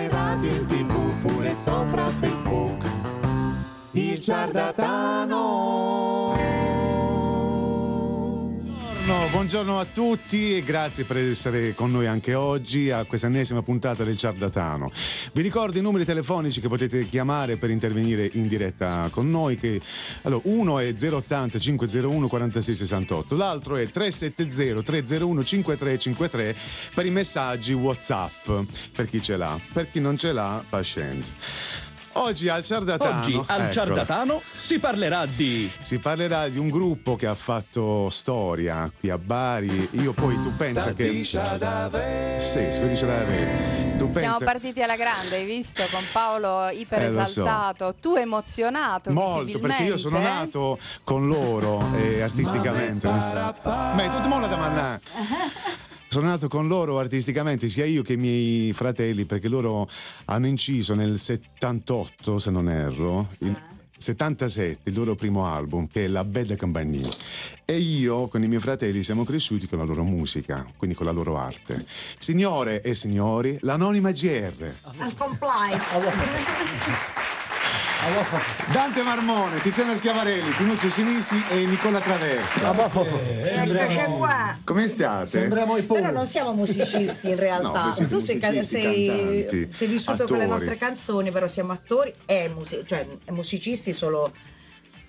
Rai Radio in tv pure sopra Facebook. Il ciardatano. Buongiorno, buongiorno a tutti e grazie per essere con noi anche oggi a questa ennesima puntata del Ciardatano. Vi ricordo i numeri telefonici che potete chiamare per intervenire in diretta con noi. Che, allora, uno è 080 501 4668, l'altro è 370 301 5353 per i messaggi WhatsApp, per chi ce l'ha. Per chi non ce l'ha, pazienza. Oggi al Ciardatano. Oggi al eccola. Ciardatano si parlerà di. Si parlerà di un gruppo che ha fatto storia qui a Bari. Io poi tu pensa che. Sì, Stradiscia d'Ave. Tu Siamo pensa partiti alla grande, hai visto? Con Paolo iper Eh, so. esaltato, tu emozionato Molto, perché io sono eh? nato con loro eh, artisticamente. Ma è tutto molla da mannà. Sono nato con loro artisticamente, sia io che i miei fratelli, perché loro hanno inciso nel 78, se non erro, il 77, il loro primo album, che è La Bella Compagnia. E io con i miei fratelli siamo cresciuti con la loro musica, quindi con la loro arte. Signore e signori, l'anonima GR. Al compliance. Dante Marmone, Tiziana Schiavarelli, Pinuccio Sinisi e Nicola Traversa. Eccoci qua. Come state? Sembriamo i Però non siamo musicisti in No, realtà. siete tu sei, sei- sei vissuto con le attori. nostre canzoni, però siamo attori e musi- cioè, musicisti solo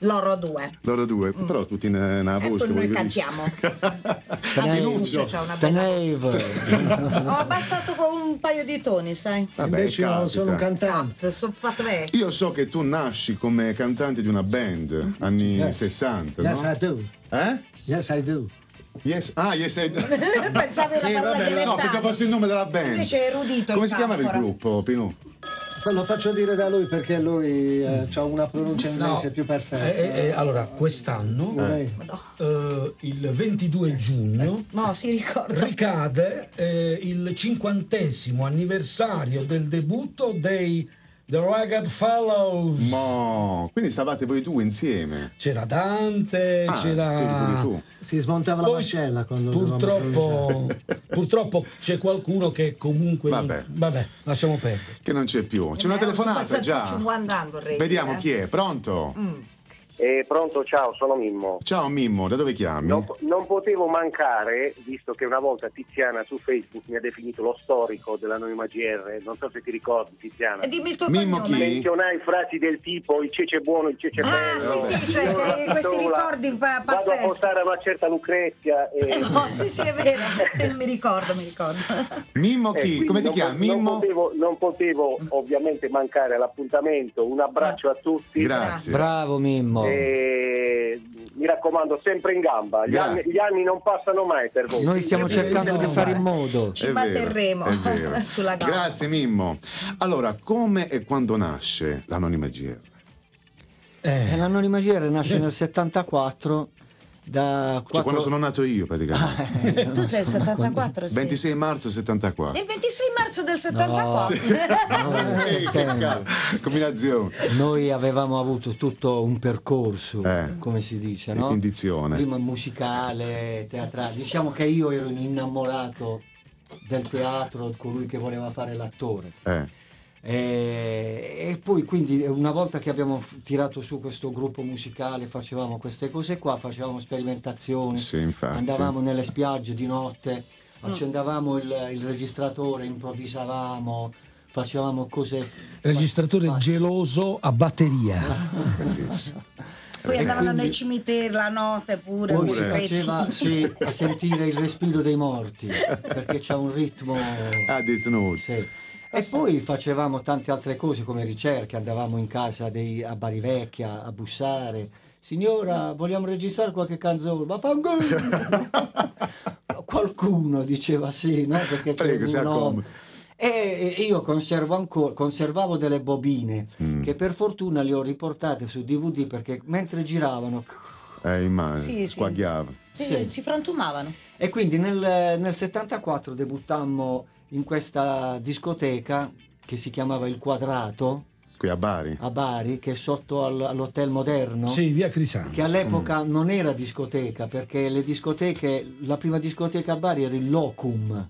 loro due. Loro due, però tutti in una E voce. poi noi cantiamo. Pinuccio. c'ha una bella. Ho abbassato con un paio di toni, sai? Vabbè, Invece capita. sono un cantante. Sono fatta. Io so che tu nasci come cantante di una band anni Yes. 60, Yes, I no? do. Eh? Yes, I do. Yes. Ah, yes, I... Pensavi una Sì, parola vabbè, No, dialettale. fosse il nome della band. Invece è erudito Come il si chiamava il gruppo, Pinu? Lo faccio dire da lui perché lui ha una pronuncia inglese più perfetta. Eh, eh, allora, quest'anno, eh, il 22 giugno, No, si ricorda. ricade eh, il cinquantesimo anniversario del debutto dei The Ragged Fellows. Mo, quindi stavate voi due insieme. C'era Dante, Ah, c'era... tu. Si smontava la Poi, mascella quando purtroppo, purtroppo c'è qualcuno che comunque... non- Vabbè. vabbè, lasciamo perdere. Che non c'è più. C'è una Eh, telefonata già. passati 50 anni, vorrei Vediamo dire. chi è. Pronto? Eh, pronto, ciao, sono Mimmo. Ciao Mimmo, da dove chiami? Non, non potevo mancare, visto che una volta Tiziana su Facebook mi ha definito lo storico dell'anonima GR, non so se ti ricordi Tiziana. E dimmi il tuo Mimmo cognome. chi? Menzionai frasi del tipo il cece buono, il cece Ah, bello. sì, sì, cioè, che- questi ricordi pa- Vado a pazzeschi. portare una certa Lucrezia e... Eh, no, sì, sì, è vero. Eh, mi ricordo, mi ricordo. Mimmo Eh, chi? quindi Come ti non chiami? po- Non Mimmo? potevo, non potevo ovviamente mancare all'appuntamento. Un abbraccio a tutti. Grazie. Bravo Mimmo. E mi raccomando, sempre in gamba. Gli anni, gli anni non passano mai per voi. Noi stiamo cercando di fare in modo. Ci È è vero. sulla gamba. Grazie Mimmo. Allora, come e quando nasce l'anonima GR? Eh, L'anonima GR nasce nel 74 da Cioè, quattro- quando sono nato io praticamente. Tu sei il 74, sì. 26 marzo 74. Il 26 marzo del 74. Ehi, che ca- combinazione. Noi avevamo avuto tutto un percorso, Eh. come si dice, no? Indizione. Prima musicale, teatrale. Diciamo che io ero innamorato del teatro, colui che voleva fare l'attore. Eh, E, e poi quindi una volta che abbiamo tirato su questo gruppo musicale facevamo queste cose qua, facevamo sperimentazioni, Sì, andavamo nelle spiagge di notte, accendevamo il, il registratore, improvvisavamo, facevamo cose... Registratore ma- geloso a batteria. Poi E andavano quindi- nei cimiteri la notte pure. Poi nei si faceva sì, a sentire il respiro dei morti, perché c'è un ritmo... Ah, dite no. Sì. E poi facevamo tante altre cose come ricerche, andavamo in casa dei, a Barivecchia a bussare. Signora, vogliamo registrare qualche canzone? Ma fa un Qualcuno diceva sì, no? Perché Prego, c'era si un nome. accomodi. E io conservo ancora, conservavo delle bobine Mm. che per fortuna le ho riportate su DVD perché mentre giravano Eh, immagino, Sì, sì. squagliava. Sì, Sì. si frantumavano. E quindi nel, nel 74 debuttammo in questa discoteca che si chiamava Il Quadrato Qui a Bari. a Bari, che è sotto al- all'Hotel Moderno. Sì, via Crisanti. Che all'epoca non era discoteca, perché le discoteche, la prima discoteca a Bari era il Locum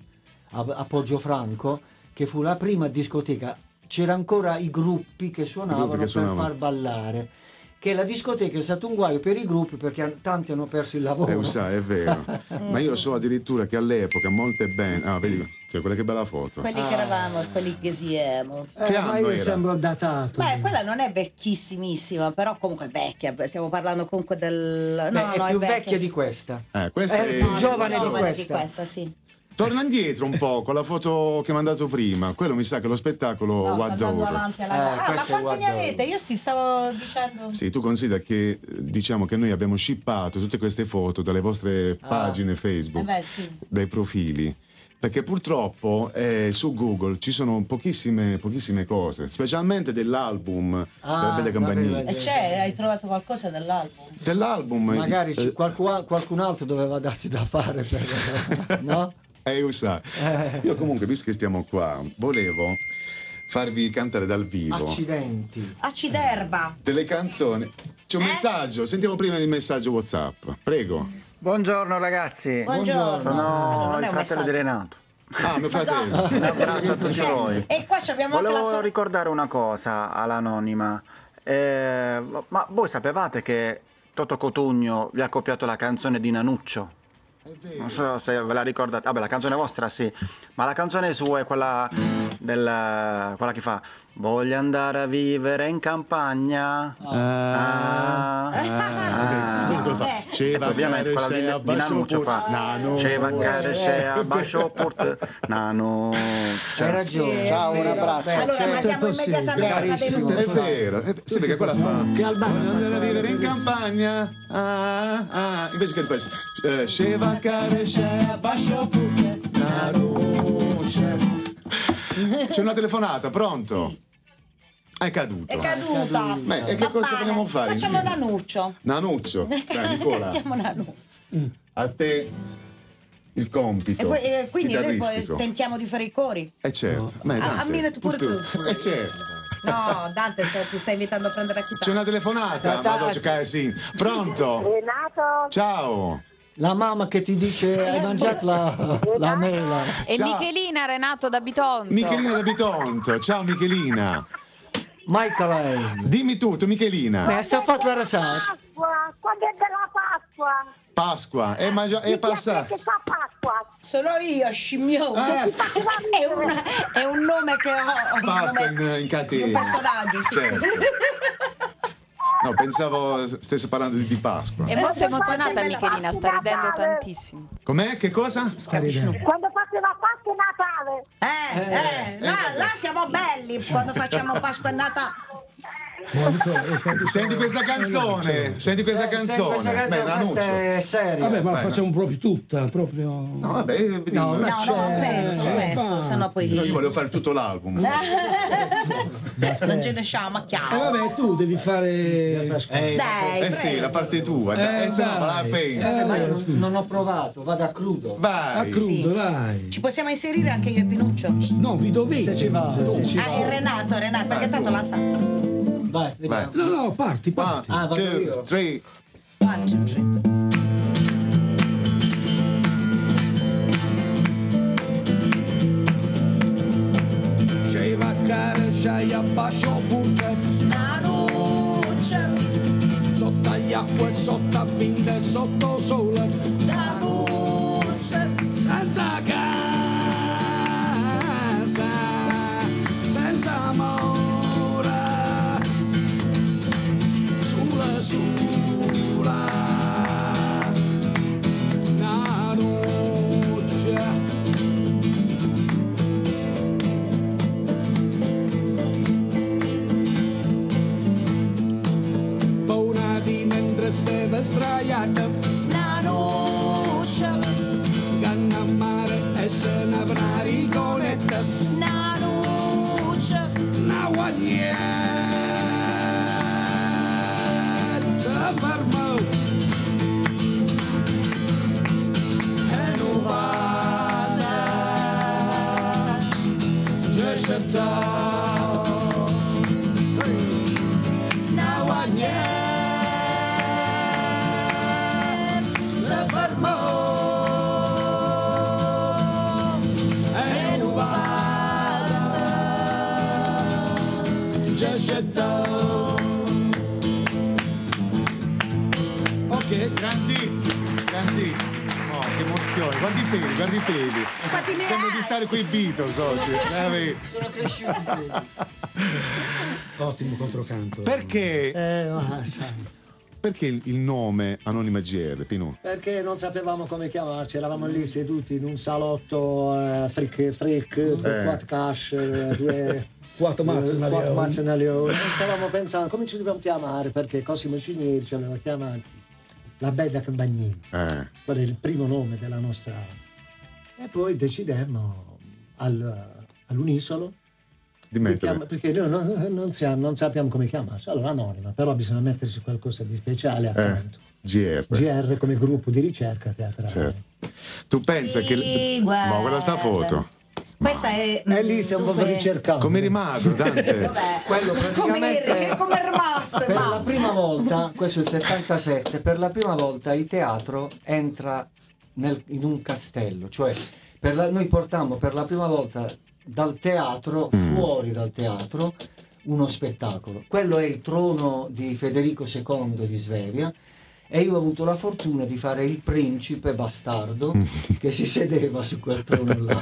a, a Poggio Franco, che fu la prima discoteca. C'era ancora i gruppi che suonavano, Gruppi che suonavano. per far ballare. Che la discoteca è stato un guaio per i gruppi perché an- tanti hanno perso il lavoro. Eh, sai, è vero. Ma io so addirittura che all'epoca molte band. Ah, vedi, cioè, quella che bella foto. Quelli che eravamo, quelli che siamo. Che Eh, anno ma io era? sembro datato. Beh, quella non è vecchissimissima, però comunque è vecchia. Stiamo parlando comunque del. Beh, No, è no, più è vecchia sì. di questa. Eh, questa È è. più giovane di Giovane questa. sì. Torna indietro un po' con la foto che mi ha mandato prima. Quello mi sa che lo spettacolo No, sta What andando Door. avanti alla Eh, gara. Ah, ma quanti ne avete? Io ti stavo dicendo. Sì, tu considera che eh, diciamo che noi abbiamo shippato tutte queste foto dalle vostre Ah. pagine Eh Facebook, beh, sì. dai profili. Perché purtroppo eh, su Google ci sono pochissime, pochissime cose, specialmente dell'album Ah, della Belle Compagnie. E c'è, hai trovato qualcosa dell'album? Dell'album. Magari eh, qualcun, qualcun altro doveva darsi da fare per, no? Eh, io sai. Io comunque, visto che stiamo qua, volevo farvi cantare dal vivo Accidenti. Aciderba. delle canzoni. C'è un Eh? messaggio, sentiamo prima il messaggio WhatsApp. Prego. Buongiorno ragazzi, Buongiorno. sono Allora, il fratello di Renato. Ah, mio fratello. Un abbraccio a tutti voi. E qua abbiamo anche la Volevo sor- ricordare una cosa all'anonima. Eh, ma voi sapevate che Toto Cotugno vi ha copiato la canzone di Nanuccio? Non so se ve la ricordate. Vabbè, la canzone vostra sì, ma la canzone sua è quella del quella che fa Voglio andare a vivere in campagna. Ah, ah. Quello fa. Eh. Sceva Ovviamente fare quella di, di basso Nanuccio fa Nano. C'è magari c'è a bacio purt Nano Hai ragione. Ciao, un abbraccio. Allora certo. mandiamo possibile. immediatamente la denuncia. È vero, sì, perché quella fa. Che. Voglio andare a vivere in campagna. Ah, ah. Invece che questo. Eh, Sceva care sei a basso pur- Nano. C'è una telefonata, pronto? È caduto. È caduta. Beh, e che cosa vogliamo fare Facciamo insieme? Nanuccio. Nanuccio. Dai, Nicola, Cantiamo Nanuccio. a te il compito E poi, eh, quindi noi poi tentiamo di fare i cori. Eh certo. Ma Ah, Dante, ammina tu pure tu. Eh certo. No, Dante, se- ti stai invitando a prendere la C'è chitarra. una telefonata, vado a giocare sì. Pronto? Renato, Ciao. La mamma che ti dice hai mangiato la, la mela. E Ciao. Michelina Renato da Bitonto. Michelina da Bitonto. Ciao Michelina. Michael, Dimmi tutto, Michelina. beh, si è fatto la rasata. Pasqua, quando è della Pasqua? Pasqua, è, ma già- è passata. Che fa Pasqua? Sono io, scimmione. Ah, è, una- è un nome che ho. un Pasqua in, nome in di catena. un personaggio, sì. Certo. No, pensavo stesse parlando di, di Pasqua. È molto emozionata Michelina, sta ridendo tantissimo. Com'è? Che cosa? Quando fate la Pasqua è Natale? Eh, eh, là, là siamo belli quando facciamo Pasqua e Natale. Senti questa canzone. Senti questa canzone. Questa Beh, l'annuncio. questa è seria. Vabbè, ma la facciamo proprio tutta, proprio... No, vabbè, vediamo. No, No, un pezzo, un pezzo, sennò Io poi volevo fare tutto l'album. non ce ne siamo a Eh, chiaro. vabbè, tu devi fare... Eh, Dai, Eh sì, la parte tua. Eh, Eh, no, la pena. eh, ma io non, ho provato, vado a crudo. A Vai. crudo, Sì. vai. Ci possiamo inserire anche io e Pinuccio? No, vi dovete. Se ci va, se ci Ah, è Renato, Renato, perché tanto la sa. Vai, vediamo. Vai. No, no, parti, One, parti. Ah, vado two, io. three. One, two, three. C'hai a bacio pure. Nanuccia, Sotto agli acqua e sotto a vinte e sotto sole. Già scelto. Ok. Grandissimo, grandissimo. Oh, che emozione. Guardi i peli, guardi i peli. Sembra di stare con i Beatles oggi. Sono cresciuti. Ottimo controcanto. Perché, Eh, ma sai, perché il nome Anonima GR, Pino? perché non sapevamo come chiamarci, eravamo lì seduti in un salotto eh, fric fric, due Eh. quatt cash, eh, due Quattro mazze eh, una quattro leone. mazze una leone. E stavamo pensando come ci dobbiamo chiamare perché Cosimo Cinieri ci aveva chiamati la Bella Campagnini, Eh. quello è il primo nome della nostra. E poi decidemmo al- all'unisolo Di chiama- perché noi non, non siamo- non sappiamo come chiamarsi, allora anonima, però bisogna metterci qualcosa di speciale Eh, accanto. GR. GR come gruppo di ricerca teatrale. Certo. Tu pensa che. Ma guarda sta guarda. foto. Questa è. E lì siamo dunque, proprio ricercato. Come rimagro, Dante. Vabbè. Quello Come praticamente- come è rimasto? Per ma- la prima volta, questo è il 77, per la prima volta il teatro entra nel- in un castello, cioè per la- noi portiamo per la prima volta dal teatro, fuori dal teatro, uno spettacolo. Quello è il trono di Federico II di Svevia e io ho avuto la fortuna di fare il principe bastardo che si sedeva su quel trono là.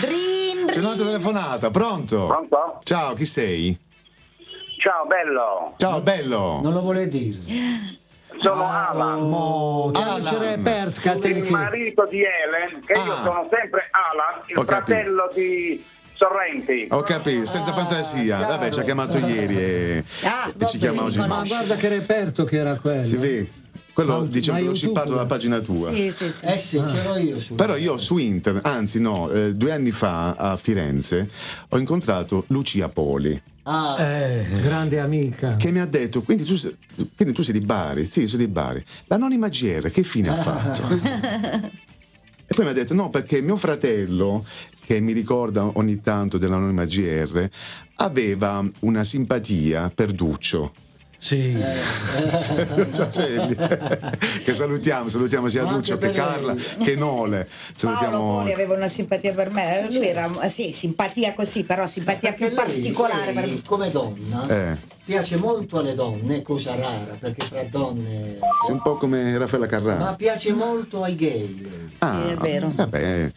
Drin, C'è un'altra telefonata, pronto? Pronto? Ciao, chi sei? Ciao, bello. Ciao, bello. Non lo vuole dire. Sono Alan. Mo, Alan. piacere Bert il marito di Helen, che io Ah. sono sempre Alan, il Ho capito. fratello di Sorrenti. Ho capito, senza Ah, fantasia. chiaro. Vabbè, ci ha chiamato ieri e, Ah, e ci chiama oggi. Ma guarda che reperto che era quello. Si vede? Quello Ma- diciamo ma che l'ho shippato dalla pagina tua. Sì, sì, sì. Eh sì, c'ero io. Però io su internet, anzi no, eh, due anni fa a Firenze ho incontrato Lucia Poli Ah, Eh, Grande amica. che mi ha detto, quindi tu, sei, quindi tu sei di Bari? Sì, sono di Bari. L'anonima GR che fine ha fatto? e poi mi ha detto, no, perché mio fratello, che mi ricorda ogni tanto dell'anonima GR, aveva una simpatia per Duccio. sì. Ciacelli. che salutiamo, salutiamo sia Duccio che Carla che Nole. Paolo Salutiamo. Poli aveva una simpatia per me, lui era eh, sì, simpatia così, però simpatia perché più lei- particolare per me. come donna Eh, piace molto alle donne, cosa rara, perché fra donne sei un po' come Raffaella Carrà. ma piace molto ai gay. Ah, è vero. Vabbè,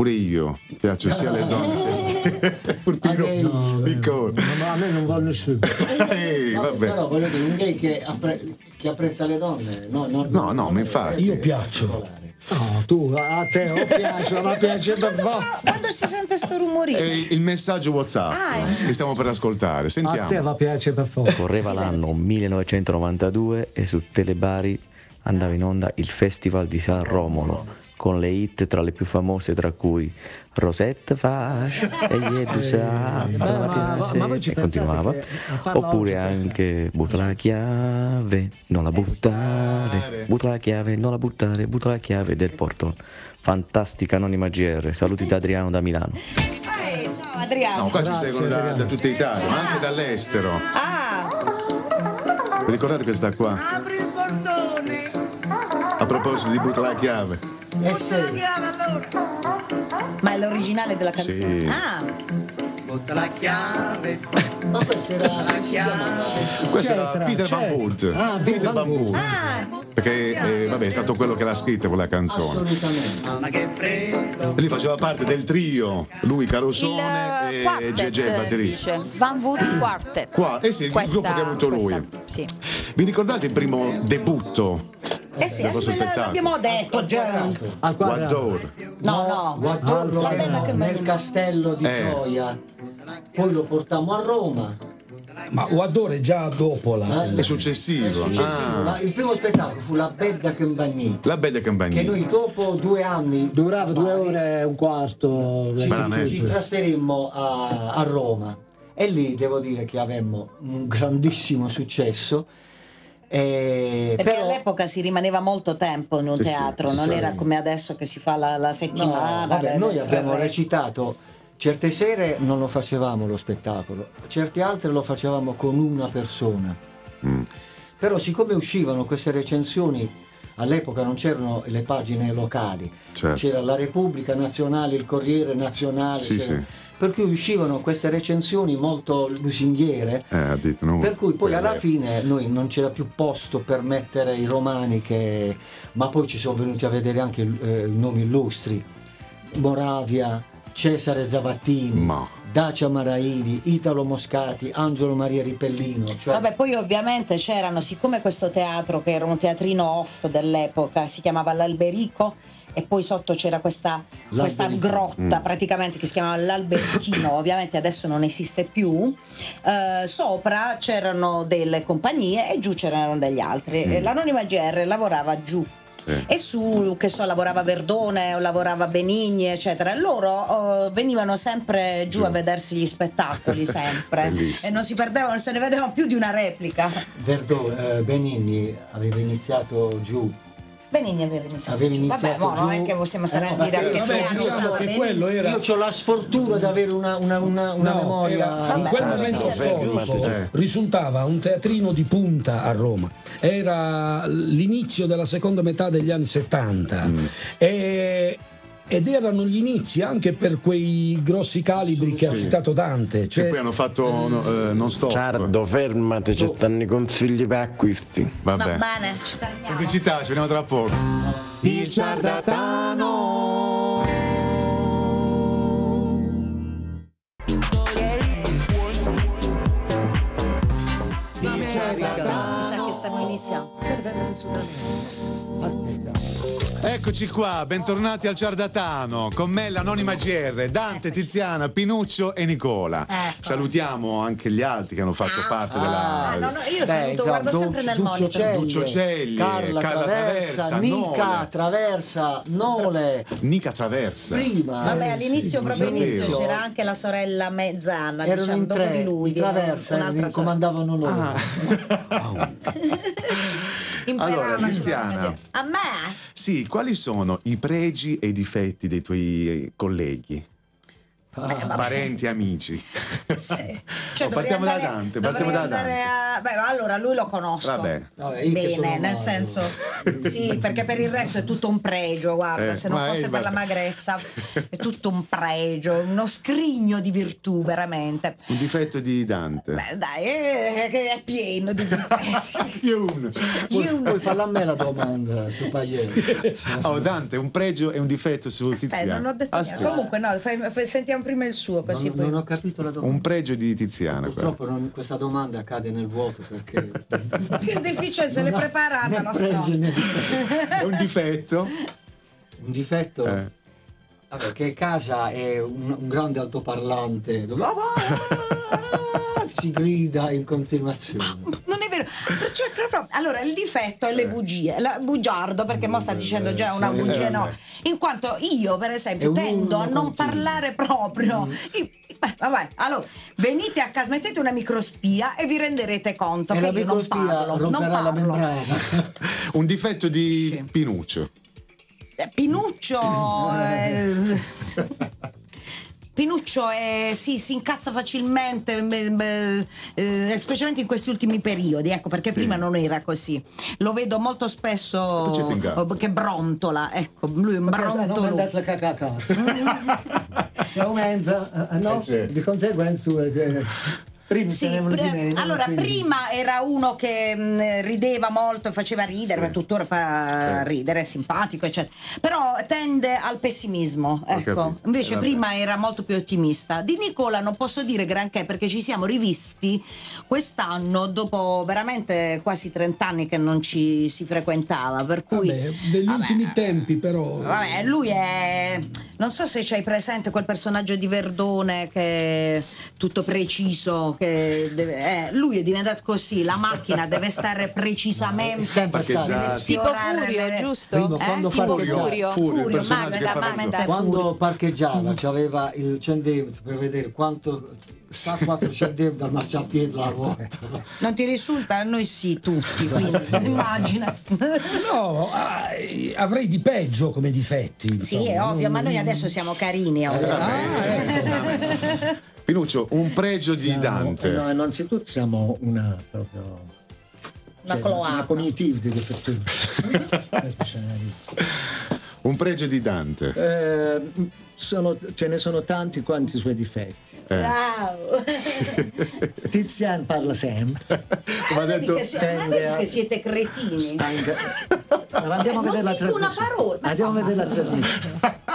pure io piaccio sia alle donne che pur Pino Ah, No, piccolo. ma a me non vuole nessuno. Ehi, No, vabbè. Però voglio dire, un gay che, appre- che apprezza le donne, no, no, No, no, non ma infatti. Io piaccio. No, tu a te o piace, ma piace per forza. Quando si sente sto rumorino? E il messaggio WhatsApp Ah, eh. che stiamo per ascoltare. A te Sentiamo. va piace per forza. Correva l'anno 1992 e su Telebari andava in onda il Festival di San Romolo con le hit tra le più famose tra cui Rosetta Fascia e Iedu Sa Eh, e continuava. oppure anche butta la chiave non la buttare. Butta la chiave non la buttare butta la chiave del portone fantastica anonima GR saluti da Adriano da Milano. Ciao Adriano. No, qua ci seguono da, da tutta Italia, ma anche dall'estero. Ah, Vi ricordate questa qua? Proposito di butta la chiave. Eh sì, Chiave ma è l'originale della canzone. Sì. Ah, ma questo era si chiamava? Questo era Peter Van. Poelt. Ah, Peter Van. Poelt. ah, Perché eh, vabbè, è stato quello che l'ha scritta quella canzone. Assolutamente. Lui faceva parte del trio, lui Il Carosone eh, e GG il batterista. dice Van Wood Quartet. Qua, eh sì, il Questa- gruppo che ha avuto lui. questa- sì. Vi ricordate il primo debutto eh sì, eh, l'abbiamo detto già. Al. Guador. No, no, Guardalo la bella che nel castello di Eh. Gioia, poi lo portammo a Roma. Ma Guadore già dopo la... È successivo. Successivo, Ah, il primo spettacolo fu la Bedda Campagnini, la bella che campagna. noi dopo due anni Durava due ore e un quarto. ci, ci trasferimmo a, a Roma e lì devo dire che avemmo un grandissimo successo. E Perché però- all'epoca si rimaneva molto tempo in un Sì, teatro, sì, non sì. era come adesso che si fa la, la No, settimana. vabbè, le- noi abbiamo tre- recitato certe sere non lo facevamo lo spettacolo, certe altre lo facevamo con una persona. Mm. Però siccome uscivano queste recensioni, all'epoca non c'erano le pagine locali, Certo. c'era la Repubblica Nazionale, il Corriere Nazionale, Sì, c'era- sì. Per cui uscivano queste recensioni molto lusinghiere. Eh, Per cui poi alla fine noi non c'era più posto per mettere i romani che... ma poi ci sono venuti a vedere anche eh, nomi illustri. Moravia, Cesare Zavattini, Ma. Dacia Maraini, Italo Moscati, Angelo Maria Ripellino. Cioè, Vabbè, poi ovviamente c'erano, siccome questo teatro, che era un teatrino off dell'epoca, si chiamava l'Alberico, e poi sotto c'era questa, questa grotta Mm. praticamente che si chiamava l'Alberichino, ovviamente adesso non esiste più. Eh, sopra c'erano delle compagnie e giù c'erano degli altri. Mm. E L'anonima GR lavorava giù. Sì. E su, che so, lavorava Verdone o lavorava Benigni, eccetera. Loro eh, venivano sempre giù, Giù. a vedersi gli spettacoli, sempre. E non si perdevano, non se ne vedevano più di una replica. Verdò, eh, Benigni aveva iniziato giù. Benigni aveva iniziato. Aveva giù. iniziato Vabbè, mo non è giù. che possiamo stare Eh, a dire a che vabbè, diciamo stava che quello era Io ho la sfortuna di avere una, una, una, una No, memoria. era- in Vabbè, quel momento storico. Eh. risultava un teatrino di punta a Roma. Era l'inizio della seconda metà degli anni 70 Mm. e- ed erano gli inizi anche per quei grossi calibri che ha Sì. citato Dante. Che Cioè, poi hanno fatto no, eh, non stop. Ciardo, fermate, ci stanno i consigli per acquisti. Va bene, ci fermiamo. Pubblicità, ci vediamo tra poco. Il ciardatano. Mi sa che stiamo iniziando. Eccoci qua, bentornati al Ciardatano. Con me l'anonima GR, Dante, Tiziana, Pinuccio e Nicola. Ecco. Salutiamo anche gli altri che hanno fatto parte della. Ah, no, no, io Beh, saluto, guardo sempre nel Duccio monitor. Duccio Ceglie, Carla, Carla Traversa, Traversa, Nica Nole. Traversa, Nole. Nica Traversa. Prima. Vabbè, eh, all'inizio, sì, proprio all'inizio, c'era anche la sorella Mezzana, Erano diciamo, in dopo tre, di lui. Traversa, comandavano loro. Ah. Imperava Allora, Tiziana. A me? Sì, quali sono i pregi e i difetti dei tuoi colleghi? Parenti, amici. Sì. Oh, dovrei partiamo da andare- Dante, dovrei partiamo da Dante. a- Beh, allora lui lo conosco. Vabbè. Vabbè, io Bene, nel magro. senso, sì, perché per il resto è tutto un pregio. Guarda, Eh, se non fosse eh, per la magrezza, è tutto un pregio, uno scrigno di virtù, veramente. Un difetto di Dante. Beh, dai, è, è pieno di difetti. Io uno. Puoi, puoi farla a me la domanda su Pagliere. Oh, Dante, un pregio e un difetto su Aspetta, Tiziana. non ho detto. Comunque, no, fai- fai- sentiamo prima il suo, così Non, poi. non ho capito la domanda. Un pregio di Tiziana. Purtroppo non- questa domanda cade nel vuoto perché Che deficienza, l'è preparata la difetto. È un difetto? Un difetto? Eh. Vabbè, che casa è un, un grande altoparlante dove si grida in continuazione. Non è vero, cioè, proprio, allora il difetto è le bugie, la, bugiardo perché mo sta dicendo già una sì, bugia eh, no, in quanto io per esempio tendo a non parlare proprio. Io- beh, vabbè, allora venite a casa, mettete una microspia e vi renderete conto E che la io non parlo, non parlo. membrana. Un difetto di Pinuccio. Eh, Pinuccio eh, Pinuccio è, sì, si incazza facilmente, beh, beh, eh, specialmente in questi ultimi periodi, ecco, perché Sì. prima non era così. Lo vedo molto spesso oh, che brontola, ecco, lui è un brontolo. aumenta, eh, no? Eh, sì. Di conseguenza eh, prima Sì, meno, allora quindi- prima era uno che mh, rideva molto, faceva ridere, Sì. ma tuttora fa Sì. ridere, è simpatico, eccetera. Però tende al pessimismo, ecco. Invece Eh, prima era molto più ottimista. Di Nicola non posso dire granché perché ci siamo rivisti quest'anno dopo veramente quasi 30 anni che non ci si frequentava, per cui Vabbè, degli vabbè, ultimi tempi però Vabbè, lui è. Non so se c'hai presente quel personaggio di Verdone che è tutto preciso. Che deve- eh, lui è diventato così, la macchina deve stare precisamente. sempre stato. deve. Tipo Furio, le- giusto? Prima, Eh? quando Tipo parcheggiava- Furio. Furio, il personaggio Magda, Magda. Quando parcheggiava c'aveva il centimetro per vedere quanto sta 4 centimetri dal marciapiede alla ruota. Non ti risulta? Noi sì, tutti, quindi immagina. no ah, eh, avrei di peggio come difetti Sì, insomma, è ovvio, ma noi adesso siamo carini. ovvio. Pinuccio, un pregio di Siamo- Dante. No, innanzitutto siamo una proprio Una cioè, cloaca. una cognitiva di difettivo. Un pregio di Dante. Eh, sono- ce ne sono tanti quanti i suoi difetti. Eh. Bravo. Tizian parla sempre. Ma ha Vedi detto che, tende a- che siete cretini. Stanca. Allora andiamo a Non vedere la trasmissione. Andiamo a vedere la trasmissione.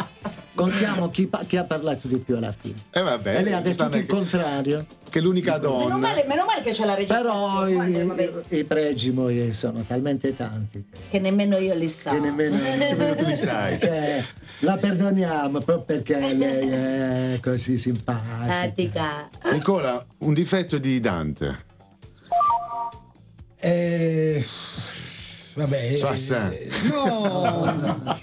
Contiamo chi, pa- chi ha parlato di più alla fine. Eh vabbè, e lei ha detto il contrario. che è l'unica Meno donna. male, meno male che c'è la Però registrazione. guarda, vabbè, i, i pregi moi, sono talmente tanti che, che nemmeno io li so. che nemmeno, Nemmeno tu li sai. che la perdoniamo proprio perché lei è così simpatica. Nicola, un difetto di Dante. Eh, vabbè. Eh, no,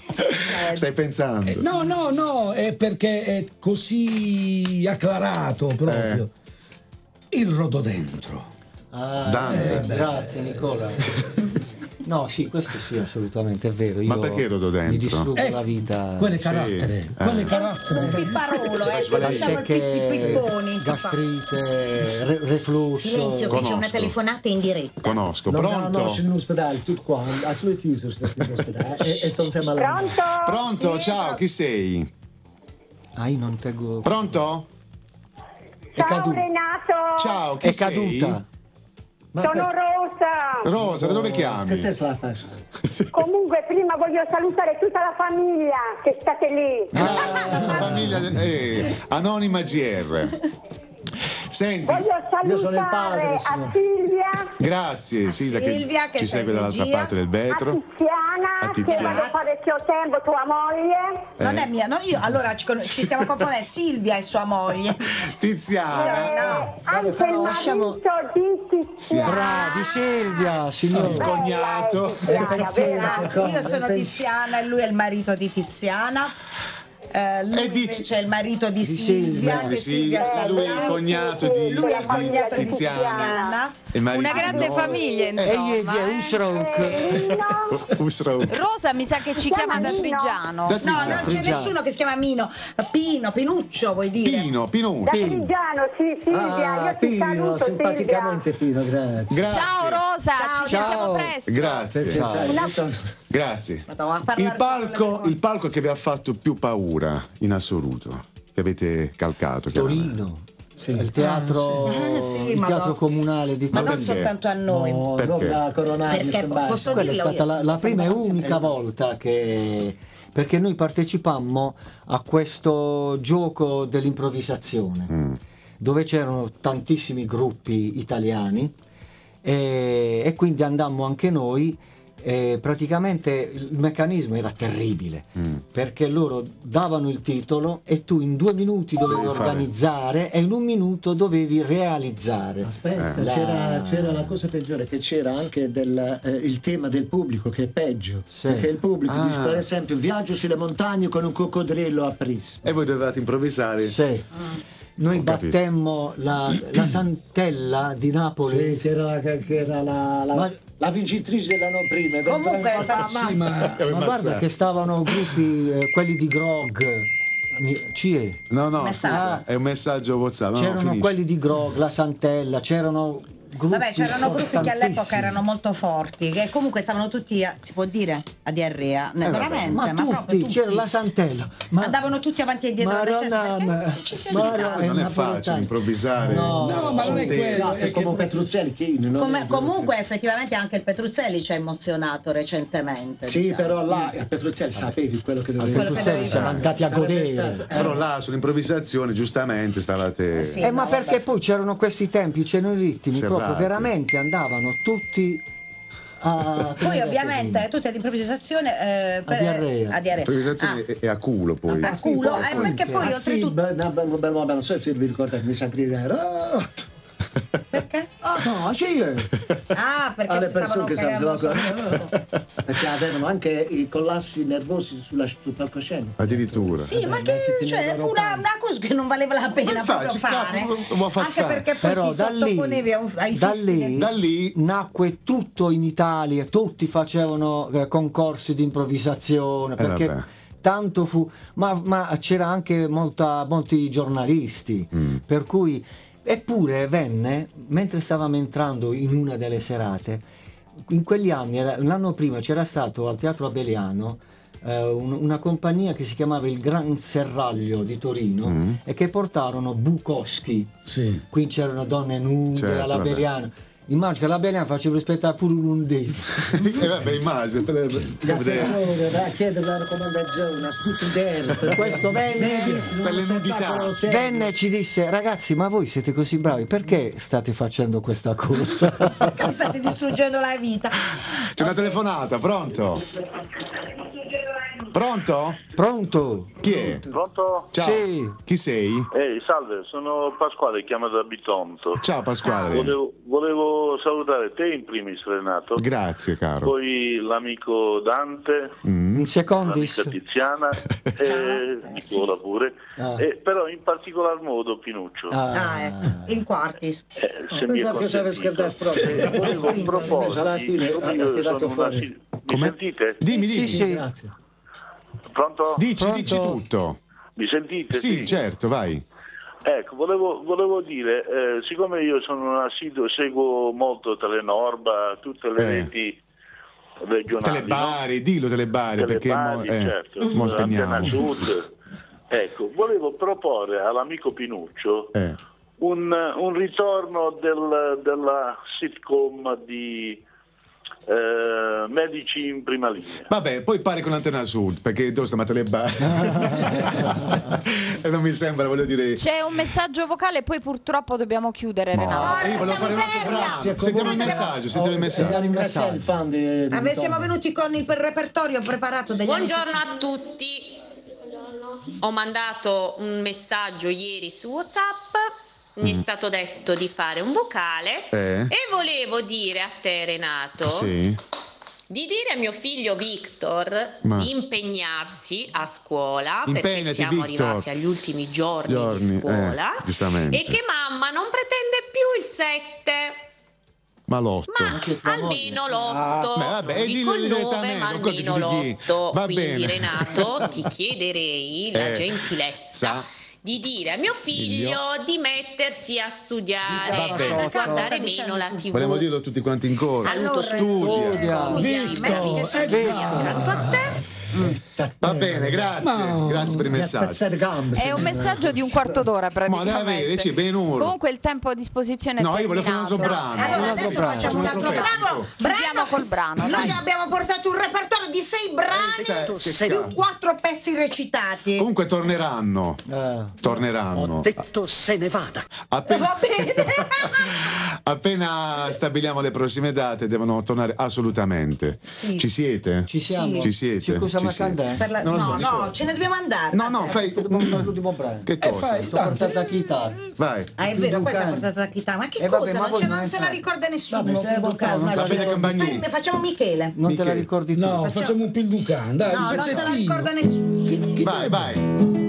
Stai pensando? eh, no, no, no, è perché è così acclarato proprio. Il rododendro. Ah, Dante. eh, grazie Nicola. No, sì, questo sì, assolutamente è vero. Io Ma perché rododendro? Mi distruggo Eh, la vita. Quelle Sì. carattere, Eh. quelle carattere. Un pipparolo, ecco, lasciamo il Perché pippipponi. si fa. gastrite, re- reflusso. Silenzio, che c'è una telefonata in diretta. Conosco. Non Pronto? conosce in ospedale, tutto qua, a suo teaser sta in ospedale e, e sto insieme alla Pronto? Pronto? Ciao, chi sei? Ah, io non tengo. Pronto? È Ciao caduta. Renato. Ciao, chi È sei? caduta. Ma Sono questo- Rosa. Rosa, da dove Che chiami? te se la? Comunque prima voglio salutare tutta la famiglia che state lì. Ah, famiglia eh, Anonima GR. Senti, Voglio Io sono il padre, a. Silvia, grazie Silvia, Silvia, che ci segue dall'altra parte del a vetro. Tiziana, A che Tiziana. vado parecchio tempo, tua moglie. Non Eh. è mia, no, io allora ci, con- ci stiamo confondendo Silvia e sua moglie. Tiziana, Eh, anche il lasciamo- marito di Tiziana. Bravi Silvia, il signore. cognato. Tiziana, vera. che cosa? Io sono Tiziana e lui è il marito di Tiziana. Eh, lui E dici- il marito di, Di Silvia, Silvia. che Silvia Silvia, lui è il cognato di, Lui è il di di Tiziana. Tiziana. E Una grande famiglia, E insomma. è un eh. stroke. Eh, Nino, Usra- Rosa mi sa che ci chiama da Trigiano. Da No, non c'è nessuno che si chiama Mino. Pino, Pinuccio vuoi dire? Pino, Pino da. Trigiano, sì, Silvia, Ah, io ti Pino, saluto simpaticamente Pino, grazie. Grazie. Ciao Rosa, Ciao, ci sentiamo ciao. presto. Grazie. Grazie. Madonna, Il palco, il palco che vi ha fatto più paura in assoluto, che avete calcato. chiaramente. Torino. Sì. Il teatro, Ah, sì, il teatro comunale di Ma Ma non perché? soltanto a noi. No, Perché? non da coronare, Perché posso Quella è dirlo stata la, la prima e unica volta che perché noi partecipammo a questo gioco dell'improvvisazione Mm. dove c'erano tantissimi gruppi italiani e, e quindi andammo anche noi e praticamente il meccanismo era terribile Mm. perché loro davano il titolo e tu in due minuti dovevi fare. organizzare e in un minuto dovevi realizzare Aspetta, Eh. La- c'era, c'era la cosa peggiore, che c'era anche del, eh, il tema del pubblico, che è peggio. Sì. Perché il pubblico Ah. dice, per esempio, viaggio sulle montagne con un coccodrillo a Prisma. E voi dovevate improvvisare? Sì. Noi Ho battemmo la, la Santella di Napoli. Sì, che era, che che era la, la- Ma- la vincitrice dell'anno prima. Comunque, ma- Sì, ma Ma guarda che stavano gruppi, eh, quelli di Grog, CIE. No, no, Messaggio. scusa, è un messaggio WhatsApp. no, c'erano finisci. quelli di Grog, la Santella, c'erano gruppi. Vabbè, c'erano gruppi che all'epoca erano molto forti, che comunque stavano tutti, a- si può dire, a diarrea. Vabbè. veramente, Ma, ma, tutti, proprio tutti. c'era la Santella. Ma Andavano tutti avanti e dietro cesta, Maronna, perché ma- ci si. Eh, non è facile improvvisare. No. No, ma non è quello. È come che- Petruzzelli, chi non Come- è- comunque effettivamente anche il Petruzzelli ci ha emozionato recentemente. Sì, diciamo. però là a Petruzzelli sapevi quello che dovevi che Petruzzelli dovevi siamo fare. andati a godere. Però là sull'improvvisazione, giustamente, stavate. Sì. Eh, ma perché poi c'erano questi tempi, c'erano i ritmi, Proprio veramente andavano tutti a... Poi ovviamente tutti ad improvvisazione eh, per- diarrea. a diarrea. Improvvisazione Ah, e, a culo poi. a culo, eh, perché poi Ah, sì, oltretutto vabbè, non so se vi ricordate, mi sa gridare. Oh! Perché? No, sì, eh. Ah, perché alle persone che stavano perché avevano anche i collassi nervosi sulla, sul palcoscenico. Addirittura. Sì, ma che cioè, fu una, una cosa che non valeva la pena Ma proprio fare. capo, Anche fare? perché poi Però ti da lì, sottoponevi un- ai da lì, del- Da lì nacque tutto in Italia, tutti facevano eh, concorsi di improvvisazione, Eh, perché vabbè. tanto fu, ma, ma c'era anche molta, molti giornalisti, Mm. per cui, eppure venne, mentre stavamo entrando in una delle serate, in quegli anni, l'anno prima c'era stato al Teatro Abeliano eh, un- una compagnia che si chiamava il Gran Serraglio di Torino Mm. e che portarono Bukowski. Sì. Qui c'erano donne nude Certo, alla vabbè. Immagino che la Beliana faceva rispettare pure un Dave. E vabbè, immagino. per- per- L'assessore va a chiedere la raccomandazione a Stuttgart. Per questo venne, Per le nudità. venne e ci disse ragazzi ma voi siete così bravi perché state facendo questa cosa? Mi state distruggendo la vita. C'è una telefonata, pronto? Pronto? Pronto? Chi è? Pronto? Ciao. Sì. Chi sei? Ehi, salve, sono Pasquale, chiamato da Bitonto. Ciao Pasquale. Volevo, volevo salutare te in primis, Renato. Grazie caro. Poi l'amico Dante, Mm. In secondis. l'amica Tiziana, e Nicola pure, Ah. e però in particolar modo Pinuccio. Ah, ecco, in quartis. Eh, se mi è Pensavo che si avesse consentito. scherzato proprio. Volevo fuori. Mi sentite? Dimmi, Sì, dimmi. sì. Grazie. Pronto? Dici, Pronto? dici tutto. Mi sentite? Sì, certo, vai. Ecco, volevo, volevo dire, eh, siccome io sono un assiduo, seguo molto Telenorba, tutte le Eh. reti regionali. Telebari, dillo Telebari, no? perché mo, eh, certo, mo spegniamo. Sud. Ecco, volevo proporre all'amico Pinuccio Eh. un, un ritorno del- della sitcom di eh, Medici in prima linea. Vabbè, poi pari con l'antenna sud, perché dove stiamo a Telebari? e non mi sembra, voglio dire... C'è un messaggio vocale poi purtroppo dobbiamo chiudere, Renato. Io volevo fare un altro brano. Sentiamo il messaggio, sentiamo il messaggio. Ringraziare il fan di, di Vabbè, siamo venuti con il repertorio preparato degli anni Buongiorno a tutti. Ho mandato un messaggio ieri su WhatsApp. Mi è stato detto di fare un vocale Eh? e volevo dire a te Renato Sì. di dire a mio figlio Victor Ma- di impegnarsi a scuola perché Impegnati, siamo Victor. arrivati agli ultimi giorni, Giorni, di scuola eh, giustamente. e che mamma non pretende più il 7 Ma l'otto. ma almeno l'8 Ah, beh, vabbè, e dico il 9 direttamente, ma almeno di chi. l'8 Va quindi bene. Renato ti chiederei la Eh, gentilezza sa. Di dire a mio figlio. Figlio. di mettersi a studiare bene. a guardare meno la tv Volevo dirlo tutti quanti in coro. Saluto Studia. Meraviglia accanto a te Va bene, grazie. Grazie per il messaggio. È un messaggio di un quarto d'ora Ma deve praticamente. avere, sì, ben uno. Comunque il tempo a disposizione è No, io volevo fare un altro brano. Allora Un altro adesso brano. facciamo un Un altro altro brano. Chiudiamo col brano. Noi dai. abbiamo portato un repertorio di sei brani sei- più quattro pezzi recitati. Comunque torneranno. Torneranno. detto se ne vada. Appena, Va bene. appena stabiliamo le prossime date devono tornare assolutamente. Sì. Ci siete? Ci siamo. Ci siete? Ci siete. Per la- no, so. no, ce ne dobbiamo andare. No, no, fai L'ultimo brano. che cosa? fai- Sto portata la chitarra. Vai. Ah, è vero, questa è portata da chitarra. Ma che Eh, vabbè, cosa? ma non, se la ricorda nessuno. Facciamo Michele. Non te la ricordi tu? No, facciamo un pilducan, dai, No, un non se la pezzettino. ricorda nessuno. Te Vai, vai.